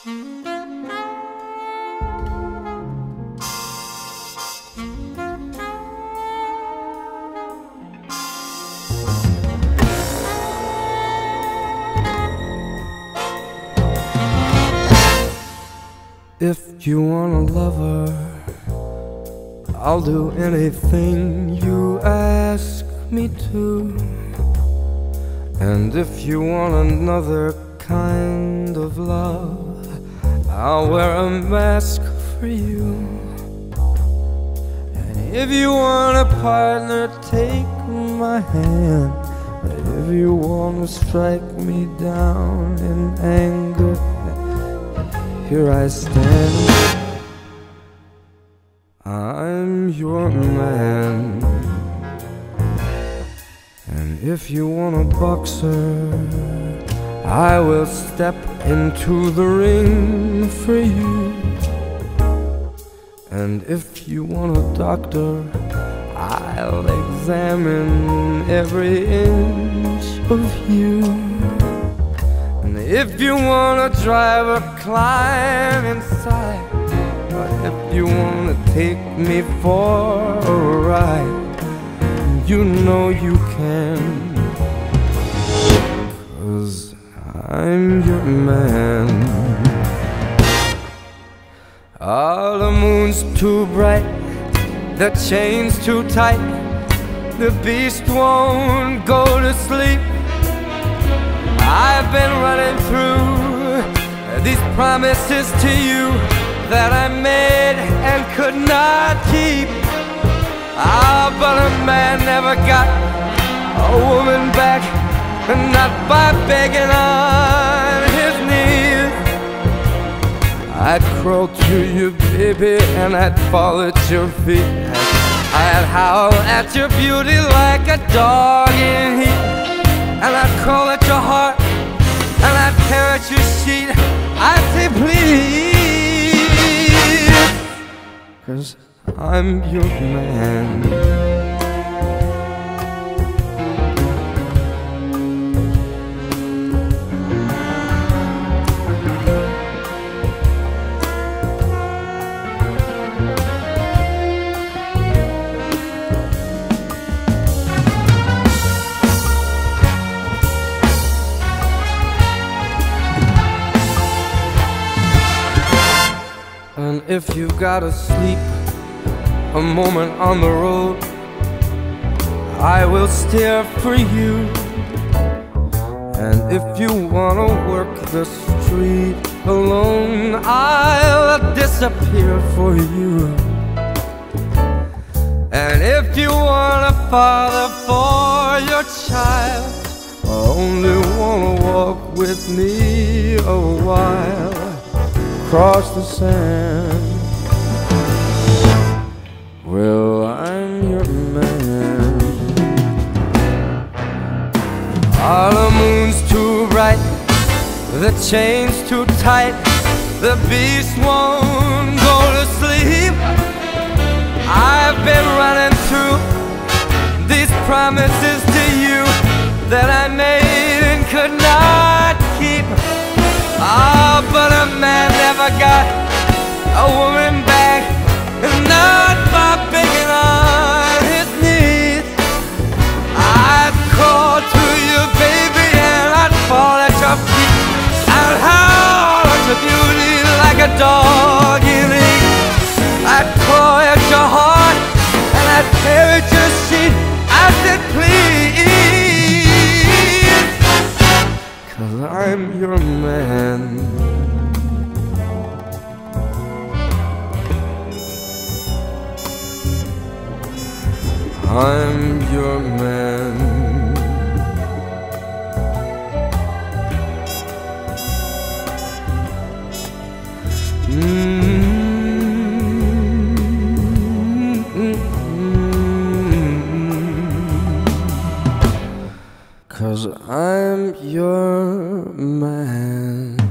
If you want a lover, I'll do anything you ask me to. And if you want another kind of love, I'll wear a mask for you. And if you want a partner, take my hand. But If you want to strike me down in anger, here I stand. I'm your man. And if you want a boxer, I will step into the ring for you. And if you want a doctor, I'll examine every inch of you. And if you drive a climb inside, or if you wanna take me for a ride, you know you can. Cause I'm your man. Oh, the moon's too bright, the chain's too tight, the beast won't go to sleep. I've been running through these promises to you that I made and could not keep. Ah, but a man never got a woman back, not by begging on his knees. I'd crawl to you, baby, and I'd fall at your feet. I'd howl at your beauty like a dog in heat. And I'd crawl at your heart, and I'd tear at your sheet. I'd say, please, cause I'm your man. If you gotta sleep a moment on the road, I will steer for you. And if you wanna work the street alone, I'll disappear for you. And if you want a father for your child, I only wanna walk with me a while across the sand. Well, I'm your man. All the moon's too bright, the chain's too tight, the beast won't go to sleep. I've been running through these promises to you that I made and could not keep. Ah, but a man never got a woman back, and not by begging on his knees. I'd crawl to you, baby, and I'd fall at your feet. I'd howl at your beauty like a dog in heat. I'd claw at your heart, and I'd tear at your sheet. I said, please. I'm your man. I'm your man. Mm. Cause I'm your man.